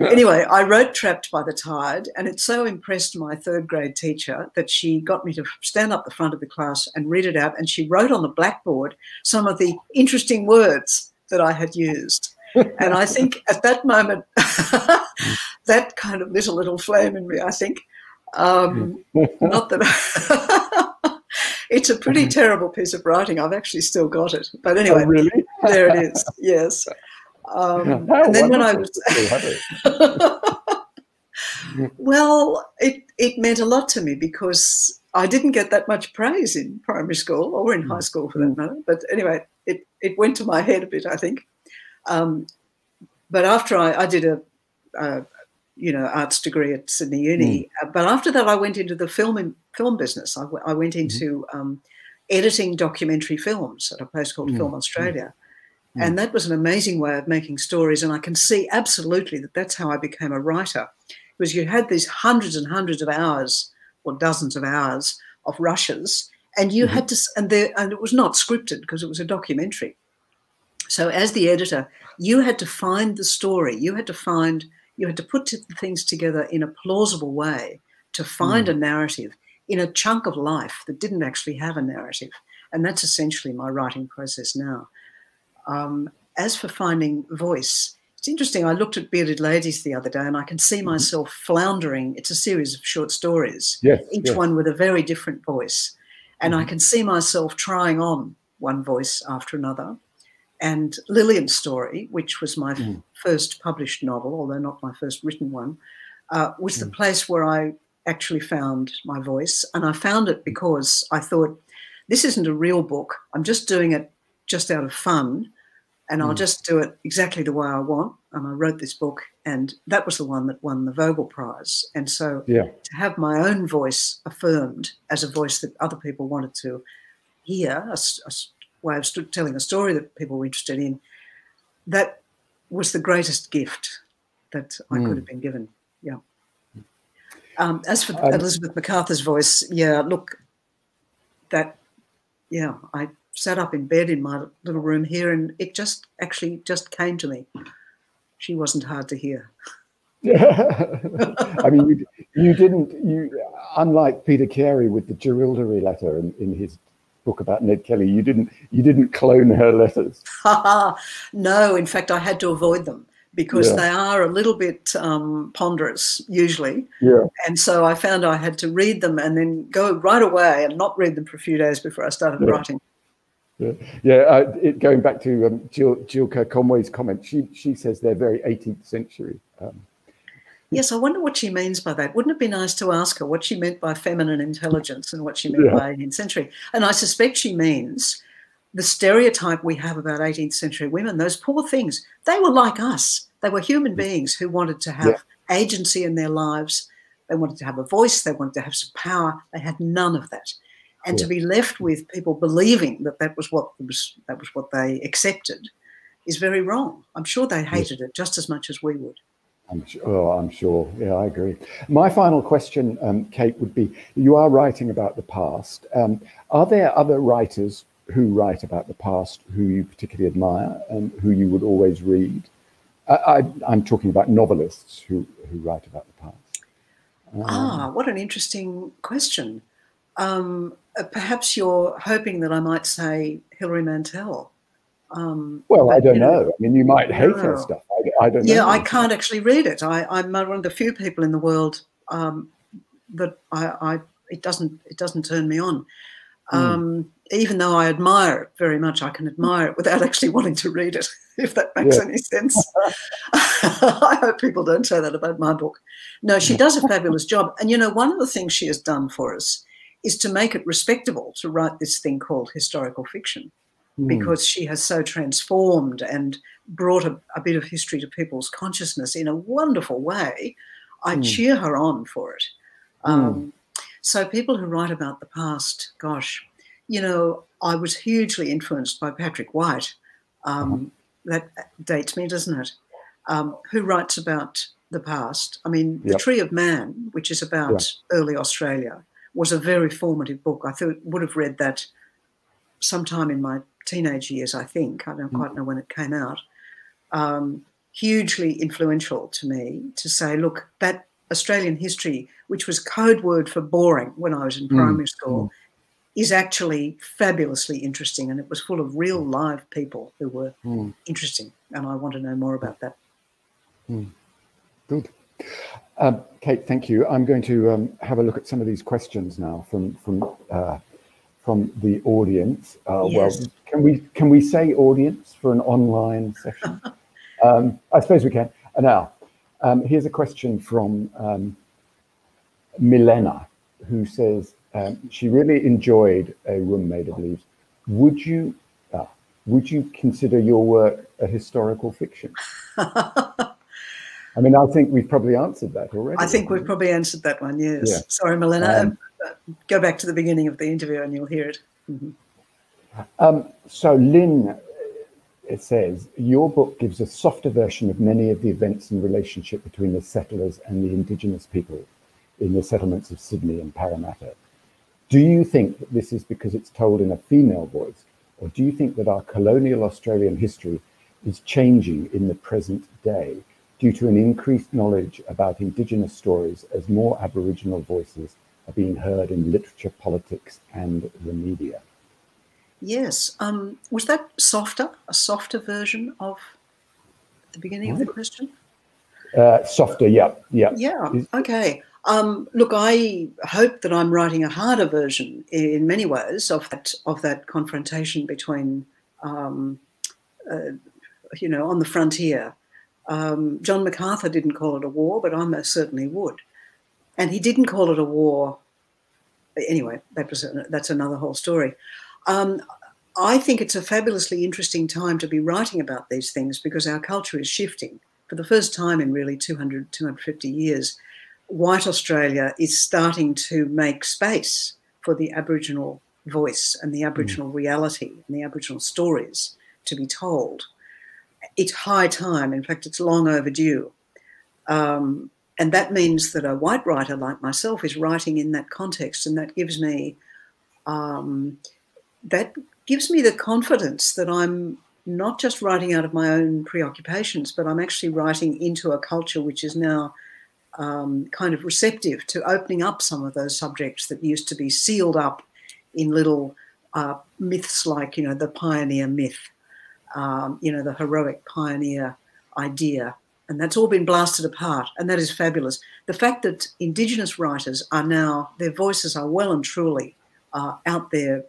Anyway, I wrote Trapped by the Tide, and it so impressed my third grade teacher that she got me to stand up the front of the class and read it out. And she wrote on the blackboard some of the interesting words that I had used and I think at that moment, that kind of lit a little flame in me. I think, um, not that it's a pretty mm-hmm. terrible piece of writing. I've actually still got it, but oh, anyway, oh, really? there it is. Yes. Um, and then when I was, well, it it meant a lot to me because I didn't get that much praise in primary school or in high mm. school for that matter. But anyway, it it went to my head a bit, I think. Um, but after I, I did a, a, you know, arts degree at Sydney Uni, mm. but after that I went into the film film business. I, I went mm-hmm. into mm-hmm. um, editing documentary films at a place called mm. Film Australia. Mm. And that was an amazing way of making stories. And I can see absolutely that that's how I became a writer, because you had these hundreds and hundreds of hours or dozens of hours of rushes, and you mm-hmm. had to, and there, and it was not scripted because it was a documentary. So as the editor, you had to find the story. You had to find, you had to put things together in a plausible way to find mm. a narrative in a chunk of life that didn't actually have a narrative. And that's essentially my writing process now. Um, as for finding voice, it's interesting. I looked at Bearded Ladies the other day and I can see mm-hmm. myself floundering. It's a series of short stories, yes, each yes. one with a very different voice. And mm-hmm. I can see myself trying on one voice after another. And Lilian's Story, which was my mm. first published novel, although not my first written one, uh, was mm. the place where I actually found my voice. And I found it because I thought, this isn't a real book. I'm just doing it just out of fun. And. I'll just do it exactly the way I want. And I wrote this book, and that was the one that won the Vogel Prize. And so yeah. to have my own voice affirmed as a voice that other people wanted to hear, a, a way of telling a story that people were interested in, that was the greatest gift that I mm. could have been given. Yeah. Um, as for um, Elizabeth MacArthur's voice, yeah, look, that, yeah, I sat up in bed in my little room here and it just actually just came to me. She wasn't hard to hear. I mean, you, you, didn't, you, unlike Peter Carey with the Jerilderie letter in, in his book about Ned Kelly, you didn't, you didn't clone her letters. no, in fact, I had to avoid them because yeah. they are a little bit um, ponderous usually. Yeah. And so I found I had to read them and then go right away and not read them for a few days before I started yeah. writing. Yeah, yeah. Uh, it, going back to um, Jill, Jill Kerr Conway's comment, she she says they're very 18th century. Um, yes, I wonder what she means by that. Wouldn't it be nice to ask her what she meant by feminine intelligence and what she meant yeah. by 18th century? And I suspect she means the stereotype we have about 18th century women, those poor things, they were like us. They were human beings who wanted to have yeah. agency in their lives. They wanted to have a voice. They wanted to have some power. They had none of that. And yeah. to be left with people believing that that was what was that was what they accepted is very wrong. I'm sure they hated it just as much as we would. I'm sure, oh, I'm sure. Yeah, I agree. My final question, um, Kate, would be: You are writing about the past. Um, are there other writers who write about the past who you particularly admire and who you would always read? I, am talking about novelists who, who write about the past. Um, ah, what an interesting question. Um, uh, perhaps you're hoping that I might say Hilary Mantel. Um, well, I don't know. know. I mean, you might hate her stuff. I, I don't yeah, know. I can't actually read it. I, am one of the few people in the world um, that I, I, it doesn't it doesn't turn me on. Mm. Um, even though I admire it very much, I can admire it without actually wanting to read it, if that makes yeah. any sense. I hope people don't say that about my book. No, she does a fabulous job. And you know, one of the things she has done for us is to make it respectable to write this thing called historical fiction mm. because she has so transformed and brought a, a, bit of history to people's consciousness in a wonderful way. I mm. cheer her on for it. Hmm. Um, so people who write about the past, gosh, you know, I was hugely influenced by Patrick White. Um, uh-huh. that dates me, doesn't it? Um, who writes about the past. I mean, The Tree of Man, which is about yeah. early Australia, was a very formative book. I thought would have read that sometime in my teenage years, I think. I don't mm. quite know when it came out. Um, hugely influential to me to say, look, that Australian history, which was code word for boring when I was in mm. primary school, mm. is actually fabulously interesting. And it was full of real live people who were mm. interesting. And I want to know more about that. Mm. Good. Um, Kate, thank you. I'm going to um, have a look at some of these questions now from from uh, from the audience. Uh, yes. Well, can we can we say audience for an online session? um, I suppose we can. Uh, now, um, here's a question from um, Milena, who says um, she really enjoyed A Room Made of Leaves. Would you uh, would you consider your work a historical fiction? I mean, I think we've probably answered that already. I think we've probably answered that one. Yes. Yeah. Sorry, Milena. Um, go back to the beginning of the interview and you'll hear it. Mm-hmm. Um, so, Lynn, it says, your book gives a softer version of many of the events and relationship between the settlers and the indigenous people in the settlements of Sydney and Parramatta. Do you think that this is because it's told in a female voice, or do you think that our colonial Australian history is changing in the present day due to an increased knowledge about Indigenous stories as more Aboriginal voices are being heard in literature, politics, and the media? Yes. Um, was that softer, a softer version of the beginning of the question? Uh, softer, yeah, yeah. Yeah, okay. Um, look, I hope that I'm writing a harder version in many ways of that of that confrontation between, um, uh, you know, on the frontier. Um, John MacArthur didn't call it a war, but I most certainly would, and he didn't call it a war. Anyway, that was a, that's another whole story. Um, I think it's a fabulously interesting time to be writing about these things because our culture is shifting. For the first time in really 200, 250 years, white Australia is starting to make space for the Aboriginal voice and the Aboriginal mm. reality and the Aboriginal stories to be told. It's high time. In fact, it's long overdue. Um, and that means that a white writer like myself is writing in that context, and that gives me um, that gives me the confidence that I'm not just writing out of my own preoccupations, but I'm actually writing into a culture which is now um, kind of receptive to opening up some of those subjects that used to be sealed up in little uh, myths like, you know, the pioneer myth, um, you know, the heroic pioneer idea. And that's all been blasted apart, and that is fabulous. The fact that Indigenous writers are now, their voices are well and truly uh, out there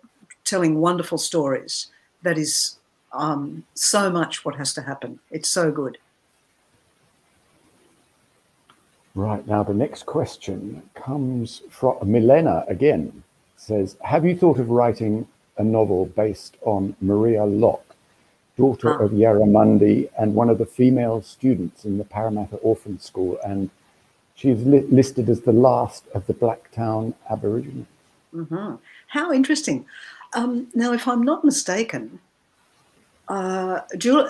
telling wonderful stories. That is um, so much what has to happen. It's so good. Right, now the next question comes from Milena again. Says, have you thought of writing a novel based on Maria Locke, daughter ah. of Yarramundi and one of the female students in the Parramatta Orphan School, and she's li listed as the last of the Blacktown Aborigines. Mm -hmm. How interesting. Um, now, if I'm not mistaken, uh,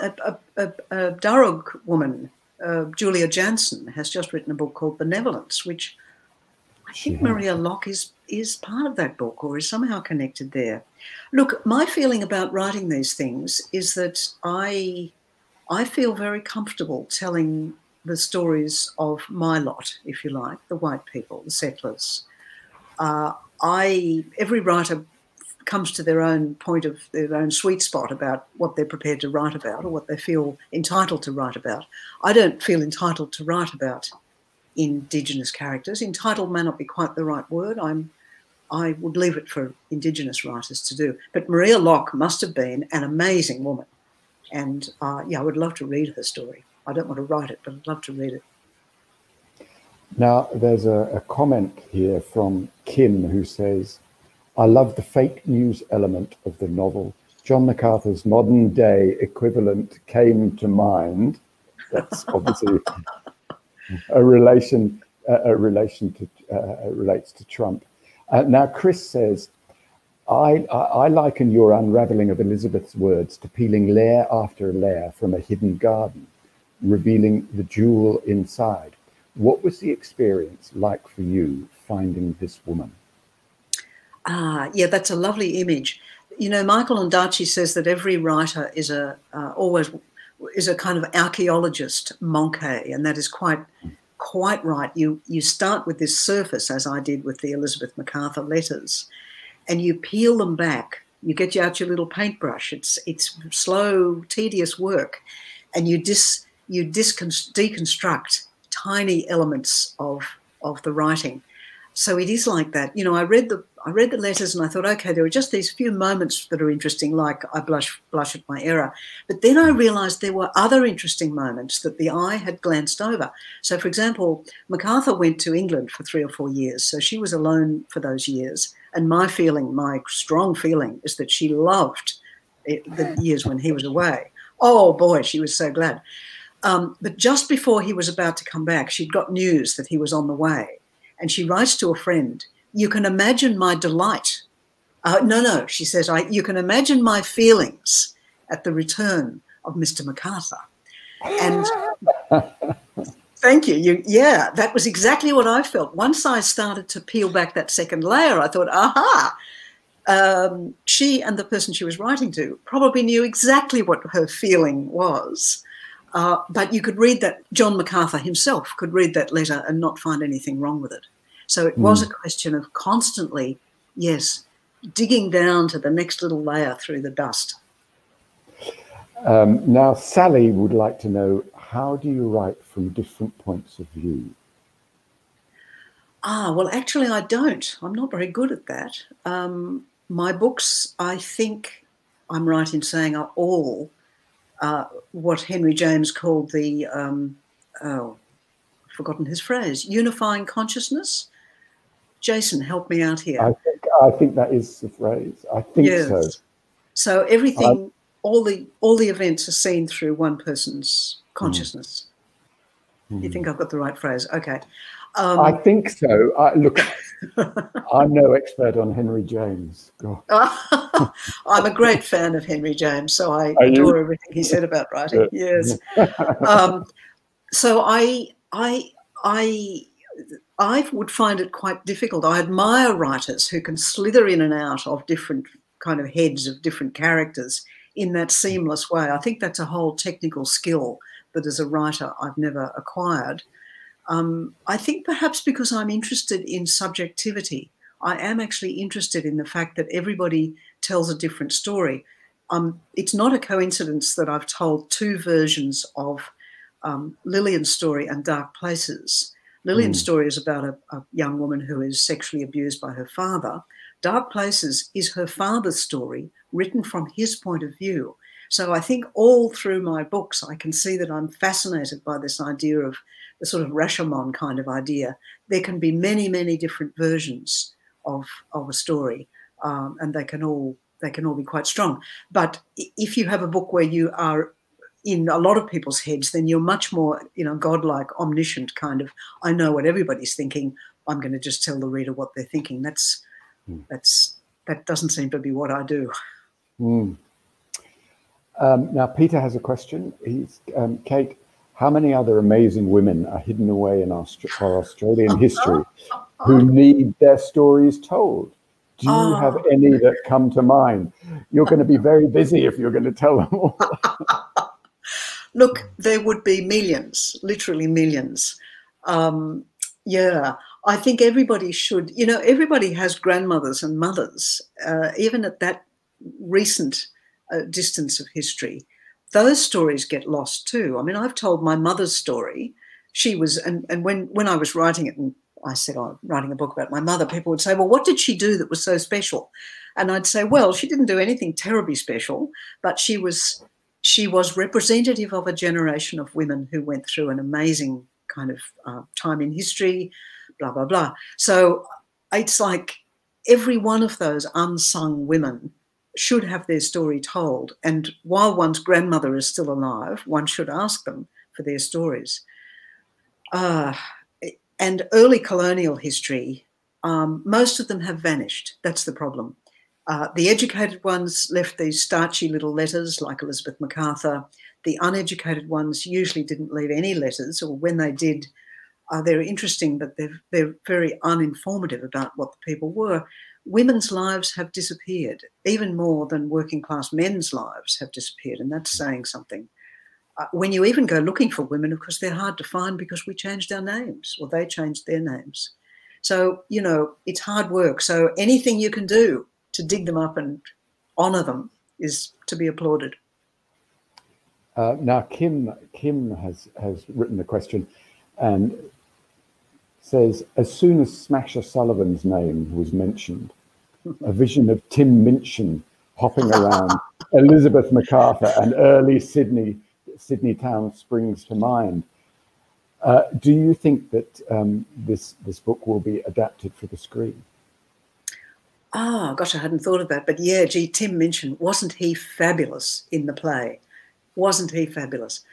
a, a, a, a Darug woman uh, Julia Janson has just written a book called Benevolence, which I think Maria Locke is is part of that book or is somehow connected there. Look, my feeling about writing these things is that I I feel very comfortable telling the stories of my lot, if you like, the white people, the settlers. Uh, I every writer comes to their own point of their own sweet spot about what they're prepared to write about or what they feel entitled to write about. I don't feel entitled to write about Indigenous characters. Entitled may not be quite the right word. I'm I would leave it for Indigenous writers to do. But Maria Locke must have been an amazing woman. And uh, yeah, I would love to read her story. I don't want to write it, but I'd love to read it. Now, there's a, a comment here from Kim who says, I love the fake news element of the novel. John MacArthur's modern day equivalent came to mind. That's obviously a relation a relation to uh, relates to Trump. Uh, now, Chris says, I, I, I liken your unraveling of Elizabeth's words to peeling layer after layer from a hidden garden, revealing the jewel inside. What was the experience like for you finding this woman? Ah, yeah, that's a lovely image. You know, Michael Ondaatje says that every writer is a uh, always is a kind of archaeologist, monkey, and that is quite quite right. You you start with this surface, as I did with the Elizabeth MacArthur letters, and you peel them back. You get out your little paintbrush. It's it's slow, tedious work, and you dis you deconstruct tiny elements of of the writing. So it is like that. You know, I read the I read the letters and I thought, okay, there are just these few moments that are interesting, like I blush, blush at my error. But then I realized there were other interesting moments that the eye had glanced over. So, for example, MacArthur went to England for three or four years. So she was alone for those years. And my feeling, my strong feeling, is that she loved it, the years when he was away. Oh boy, she was so glad. Um, but just before he was about to come back, she'd got news that he was on the way. And she writes to a friend you can imagine my delight Uh, no, no, she says, I, you can imagine my feelings at the return of Mr. MacArthur. And thank you. you. Yeah, that was exactly what I felt. Once I started to peel back that second layer, I thought, aha, um, she and the person she was writing to probably knew exactly what her feeling was. Uh, but you could read that, John MacArthur himself could read that letter and not find anything wrong with it. So it was a question of constantly, yes, digging down to the next little layer through the dust. Um, now, Sally would like to know how do you write from different points of view? Ah, well, actually, I don't. I'm not very good at that. Um, my books, I think I'm right in saying, are all uh, what Henry James called the, um, oh, I've forgotten his phrase, unifying consciousness. Jason, help me out here. I think, I think that is the phrase. I think yes. so. So everything, all the all the events are seen through one person's consciousness. Mm. You think I've got the right phrase? Okay. Um, I think so. I, look, I'm no expert on Henry James. I'm a great fan of Henry James, so I Are adore you? everything he said about writing. Yes. Um, so I, I, I, I would find it quite difficult. I admire writers who can slither in and out of different kind of heads of different characters in that seamless way. I think that's a whole technical skill that as a writer I've never acquired. Um, I think perhaps because I'm interested in subjectivity, I am actually interested in the fact that everybody tells a different story. Um, it's not a coincidence that I've told two versions of um, Lilian's story and Dark Places. Lilian's mm. story is about a, a young woman who is sexually abused by her father. Dark Places is her father's story, written from his point of view. So I think all through my books, I can see that I'm fascinated by this idea of the sort of Rashomon kind of idea. There can be many, many different versions of, of a story, um, and they can all they can all be quite strong. But if you have a book where you are in a lot of people's heads, then you're much more, you know, godlike, omniscient kind of. I know what everybody's thinking. I'm going to just tell the reader what they're thinking. That's mm. that's that doesn't seem to be what I do. Mm. Um, now, Peter has a question. He's um, Kate. How many other amazing women are hidden away in our, our Australian history who need their stories told? Do you oh. have any that come to mind? You're going to be very busy if you're going to tell them all. Look, there would be millions, literally millions. Um, yeah, I think everybody should, you know, everybody has grandmothers and mothers, uh, even at that recent uh, distance of history. Those stories get lost too. I mean, I've told my mother's story. She was, and, and when, when I was writing it, and I said, I'm writing a book about my mother, people would say, Well, what did she do that was so special? And I'd say, Well, she didn't do anything terribly special, but she was she was representative of a generation of women who went through an amazing kind of uh, time in history, blah, blah, blah. So it's like every one of those unsung women should have their story told. And while one's grandmother is still alive, one should ask them for their stories. Uh, and early colonial history, um, most of them have vanished. That's the problem. Uh, the educated ones left these starchy little letters, like Elizabeth MacArthur. The uneducated ones usually didn't leave any letters, or when they did, uh, they're interesting, but they're, they're very uninformative about what the people were. Women's lives have disappeared, even more than working class men's lives have disappeared, and that's saying something. Uh, when you even go looking for women, of course, they're hard to find because we changed our names, or they changed their names. So, you know, it's hard work. So, anything you can do to dig them up and honour them is to be applauded. Uh, now, Kim Kim has has written a question, and says, as soon as Smasher Sullivan's name was mentioned, a vision of Tim Minchin hopping around Elizabeth MacArthur and early Sydney Sydney town springs to mind. Uh, do you think that um, this this book will be adapted for the screen? Ah, oh, gosh, I hadn't thought of that. But yeah, gee, Tim Minchin, wasn't he fabulous in the play? Wasn't he fabulous?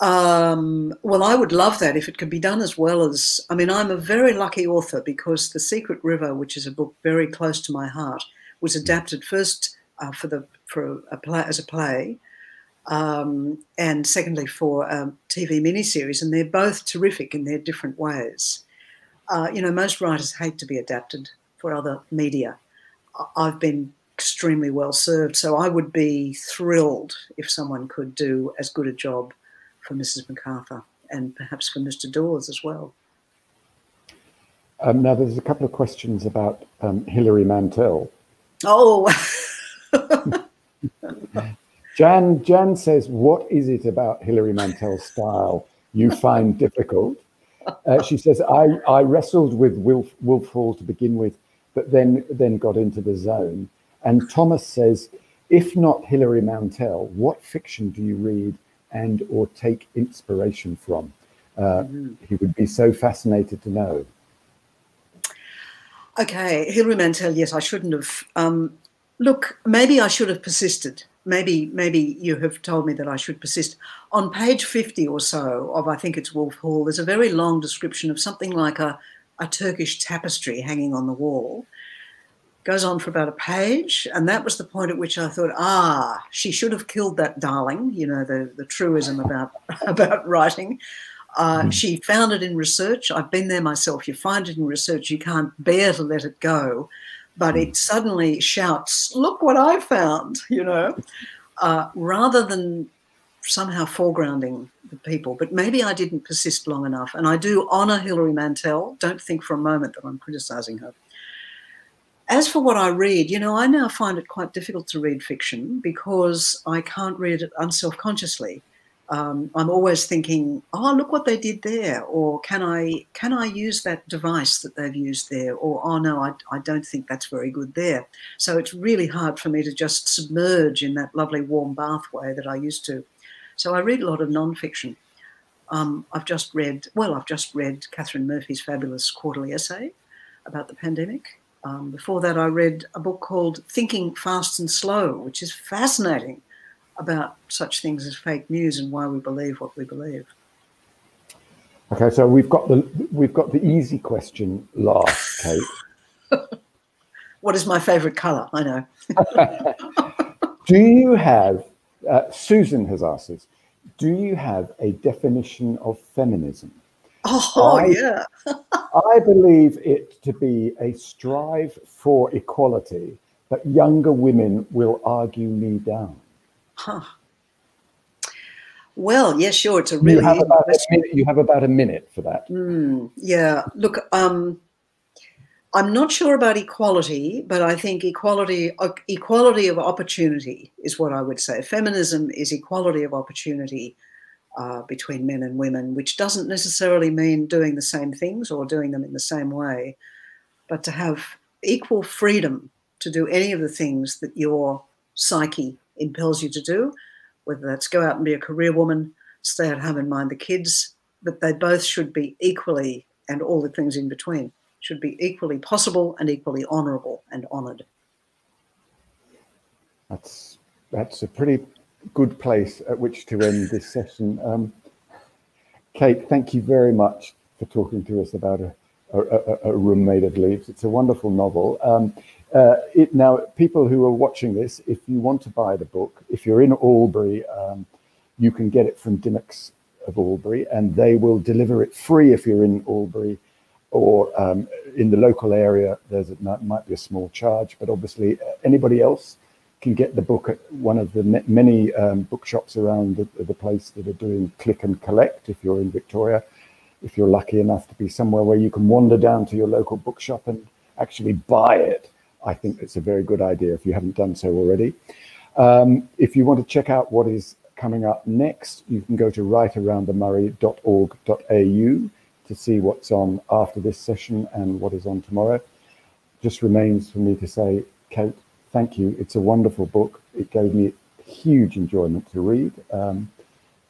Um, well, I would love that if it could be done as well as. I mean, I'm a very lucky author because The Secret River, which is a book very close to my heart, was adapted first uh, for the for a play as a play, um, and secondly for a TV miniseries, and they're both terrific in their different ways. Uh, you know, most writers hate to be adapted for other media. I've been extremely well served, so I would be thrilled if someone could do as good a job for Mrs. MacArthur and perhaps for Mr. Dawes as well. Um, now, there's a couple of questions about um, Hilary Mantel. Oh. Jan, Jan says, what is it about Hilary Mantel's style you find difficult? Uh, she says, I, I wrestled with Wolf, Wolf Hall to begin with, but then, then got into the zone. And Thomas says, if not Hilary Mantel, what fiction do you read and or take inspiration from? Uh, mm-hmm. He would be so fascinated to know. Okay, Hilary Mantel. Yes, I shouldn't have. Um, look, maybe I should have persisted. Maybe, maybe you have told me that I should persist. On page fifty or so of, I think it's Wolf Hall. There's a very long description of something like a, a Turkish tapestry hanging on the wall. Goes on for about a page, and that was the point at which I thought, ah, she should have killed that darling. You know, the the truism about about writing. Uh, mm. She found it in research. I've been there myself. You find it in research, you can't bear to let it go. But it suddenly shouts, Look what I found, you know, uh, rather than somehow foregrounding the people. But maybe I didn't persist long enough. And I do honour Hilary Mantel. Don't think for a moment that I'm criticising her. As for what I read, you know, I now find it quite difficult to read fiction because I can't read it unself consciously um, I'm always thinking, oh, look what they did there, or can I can I use that device that they've used there, or oh no, I, I don't think that's very good there. So it's really hard for me to just submerge in that lovely warm bath way that I used to. So I read a lot of nonfiction. Um, I've just read, well, I've just read Katharine Murphy's fabulous quarterly essay about the pandemic. Um, before that, I read a book called Thinking Fast and Slow, which is fascinating about such things as fake news and why we believe what we believe. Okay, so we've got the we've got the easy question last, Kate. what is my favourite colour? I know. do you have? Uh, Susan has asked us. Do you have a definition of feminism? Oh I, yeah. I believe it to be a strive for equality, but younger women will argue me down. Huh. Well, yes, sure. It's a really. You have about, a minute, you have about a minute for that. Mm, yeah. Look, um, I'm not sure about equality, but I think equality uh, equality of opportunity is what I would say. Feminism is equality of opportunity uh, between men and women, which doesn't necessarily mean doing the same things or doing them in the same way, but to have equal freedom to do any of the things that your psyche impels you to do, whether that's go out and be a career woman, stay at home and mind the kids, but they both should be equally, and all the things in between, should be equally possible and equally honourable and honoured. That's that's a pretty good place at which to end this session. Um, Kate, thank you very much for talking to us about a, a, a, room made of leaves. It's a wonderful novel. Um, uh, it, now, people who are watching this, if you want to buy the book, if you're in Albury, um, you can get it from Dymocks of Albury, and they will deliver it free if you're in Albury, or um, in the local area. There's a, might be a small charge, but obviously uh, anybody else can get the book at one of the many um, bookshops around the, the place that are doing click and collect. If you're in Victoria, if you're lucky enough to be somewhere where you can wander down to your local bookshop and actually buy it I think it's a very good idea if you haven't done so already. Um, if you want to check out what is coming up next, you can go to writearoundthemurray.org.au to see what's on after this session and what is on tomorrow. Just remains for me to say, Kate, thank you. It's a wonderful book. It gave me huge enjoyment to read. Um,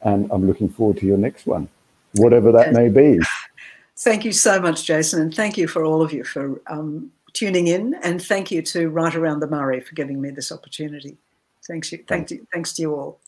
and I'm looking forward to your next one, whatever that may be. Thank you so much, Jason. And thank you for all of you for um, tuning in, and thank you to Write Around the Murray for giving me this opportunity. Thanks you, thank you, thanks to you all.